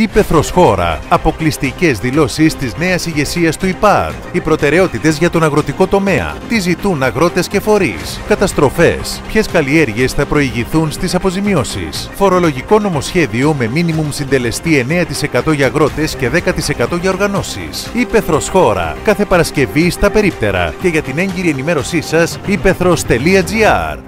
Ήπεθρος χώρα. Αποκλειστικές δηλώσεις της νέας ηγεσίας του ΙΠΑΔ. Οι προτεραιότητες για τον αγροτικό τομέα. Τι ζητούν αγρότες και φορείς. Καταστροφές. Ποιες καλλιέργειες θα προηγηθούν στις αποζημιώσεις. Φορολογικό νομοσχέδιο με μίνιμουμ συντελεστή 9% για αγρότες και 10% για οργανώσεις. Ήπεθρος χώρα. Κάθε Παρασκευή στα περίπτερα. Και για την έγκυρη ενημέρωσή σας, ήπεθρος.gr.